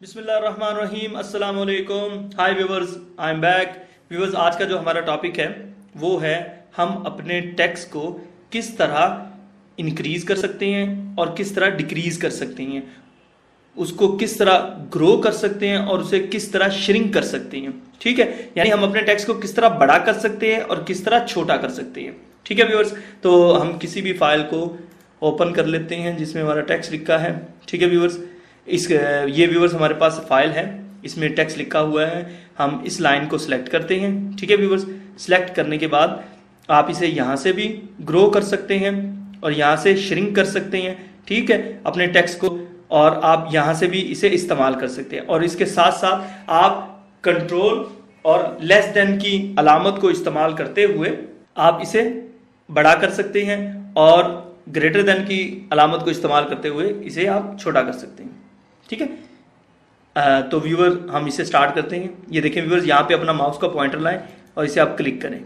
अस्सलाम वालेकुम hi viewers I am back viewers आज का जो हमारा टॉपिक है, वो है हम अपने टैक्स को किस तरह इंक्रीज कर सकते हैं और किस तरह डिक्रीज कर सकते हैं। उसको किस तरह ग्रो कर सकते हैं और उसे किस तरह श्रिंक कर सकते हैं। ठीक है? यानी हम अपने टैक्स को किस तरह बड़ा कर सकते हैं और किस तरह छोटा कर सकते हैं। ठीक है व्यूवर्स तो हम किसी भी फ़ाइल को ओपन कर लेते हैं, जिसमें हमारा टैक्स लिखा है। ठीक है व्यूवर्स इस ये व्यूवर्स हमारे पास फ़ाइल है। इसमें टेक्स्ट लिखा हुआ है। हम इस लाइन को सिलेक्ट करते हैं। ठीक है व्यूवर्स सिलेक्ट करने के बाद आप इसे यहाँ से भी ग्रो कर सकते हैं और यहाँ से श्रिंक कर सकते हैं। ठीक है? अपने टेक्स्ट को और आप यहाँ से भी इसे इस्तेमाल कर सकते हैं। और इसके साथ साथ आप कंट्रोल और लेस देन की अलामत को इस्तेमाल करते हुए आप इसे बड़ा कर सकते हैं और ग्रेटर देन की अलामत को इस्तेमाल करते हुए इसे आप छोटा कर सकते हैं। ठीक है? तो व्यूवर हम इसे स्टार्ट करते हैं। ये देखें व्यूवर्स यहाँ पे अपना माउस का पॉइंटर लाएँ और इसे आप क्लिक करें।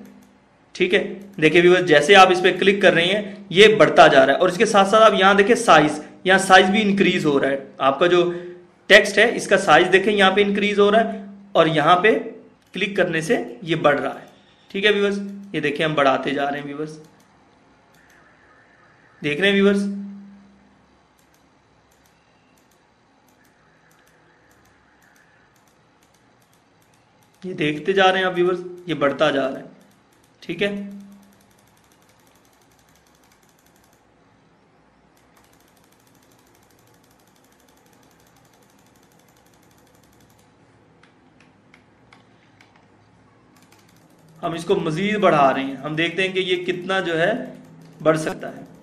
ठीक है? देखिए व्यूवर्स जैसे आप इस पर क्लिक कर रहे हैं, ये बढ़ता जा रहा है। और इसके साथ साथ आप यहाँ देखें साइज़ यहाँ साइज़ भी इंक्रीज हो रहा है। आपका जो टेक्स्ट है, इसका साइज़ देखें, यहाँ पे इंक्रीज हो रहा है और यहाँ पे क्लिक करने से ये बढ़ रहा है। ठीक है व्यूवर्स ये देखें, हम बढ़ाते जा रहे हैं व्यूवर्स देख रहे हैं व्यूवर्स ये देखते जा रहे हैं आप व्यूवर्स ये बढ़ता जा रहा है। ठीक है? हम इसको मजीद बढ़ा रहे हैं। हम देखते हैं कि ये कितना जो है, बढ़ सकता है।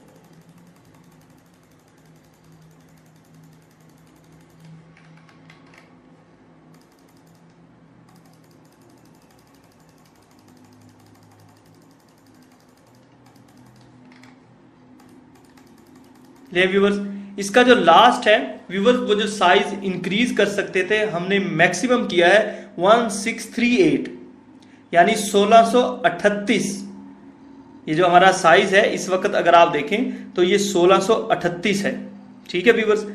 ले व्यूवर्स इसका जो लास्ट है व्यूवर्स वो जो साइज़ इंक्रीज कर सकते थे, हमने मैक्सिमम किया है 1638 यानी 1638 ये जो हमारा साइज़ है, इस वक्त अगर आप देखें तो ये 1638 है। ठीक है व्यूवर्स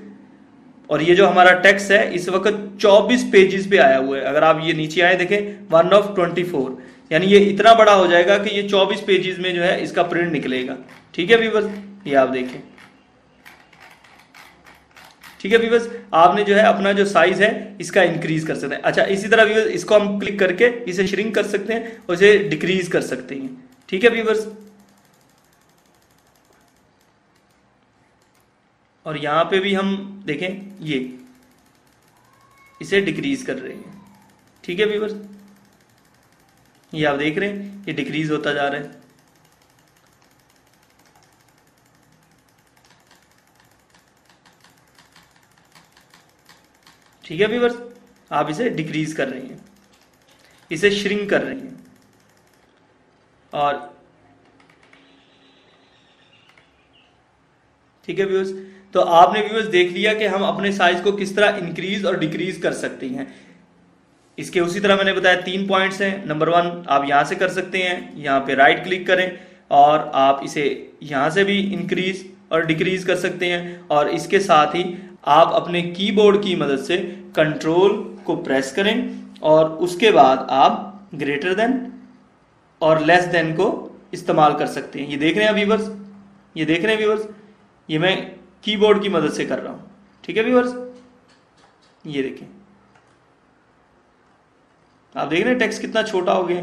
और ये जो हमारा टेक्स्ट है, इस वक्त 24 पेजेस पे आया हुआ है। अगर आप ये नीचे आए, देखें वन ऑफ़ 24 यानी ये इतना बड़ा हो जाएगा कि ये 24 पेजेस में जो है, इसका प्रिंट निकलेगा। ठीक है व्यूवर्स ये आप देखें। ठीक है व्यूवर्स आपने जो है अपना जो साइज़ है, इसका इंक्रीज कर सकते हैं। अच्छा इसी तरह व्यूवर्स इसको हम क्लिक करके इसे श्रिंक कर सकते हैं और इसे डिक्रीज कर सकते हैं। ठीक है व्यूवर्स और यहाँ पे भी हम देखें, ये, इसे डिक्रीज कर रहे हैं। ठीक है व्यूवर्स ये आप देख रहे हैं, ये डिक्रीज होता जा रहा है। ठीक है व्यूवर्स आप इसे डिक्रीज कर रहे हैं। इसे श्रिंक कर रहे हैं। और ठीक है व्यूवर्स तो आपने व्यूवर्स देख लिया कि हम अपने साइज़ को किस तरह इंक्रीज और डिक्रीज कर सकते हैं। इसके उसी तरह मैंने बताया तीन पॉइंट्स हैं। नंबर वन आप यहाँ से कर सकते हैं। यहाँ पे राइट क्लिक करें और आप इसे यहाँ से भी इंक्रीज और डिक्रीज कर सकते हैं। और इसके साथ ही आप अपने कीबोर्ड की मदद से कंट्रोल को प्रेस करें और उसके बाद आप ग्रेटर देन और लेस देन को इस्तेमाल कर सकते हैं। ये देख रहे हैं व्यूवर्स ये देख रहे हैं व्यूवर्स ये मैं कीबोर्ड की मदद से कर रहा हूँ। ठीक है व्यूवर्स ये देखें। आप देख रहे हैं टेक्स्ट कितना छोटा हो गया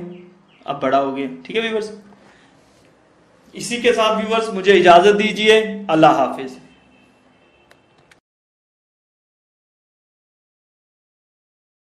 अब बड़ा हो गया ठीक है व्यूवर्स इसी के साथ व्यूवर्स मुझे इजाज़त दीजिए। अल्लाह हाफिज।